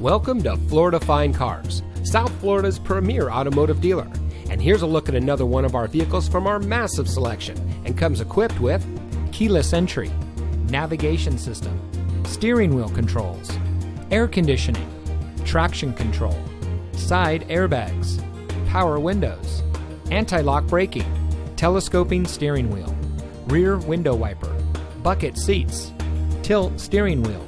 Welcome to Florida Fine Cars, South Florida's premier automotive dealer. And here's a look at another one of our vehicles from our massive selection and comes equipped with keyless entry, navigation system, steering wheel controls, air conditioning, traction control, side airbags, power windows, anti lock braking, telescoping steering wheel, rear window wiper, bucket seats, tilt steering wheel,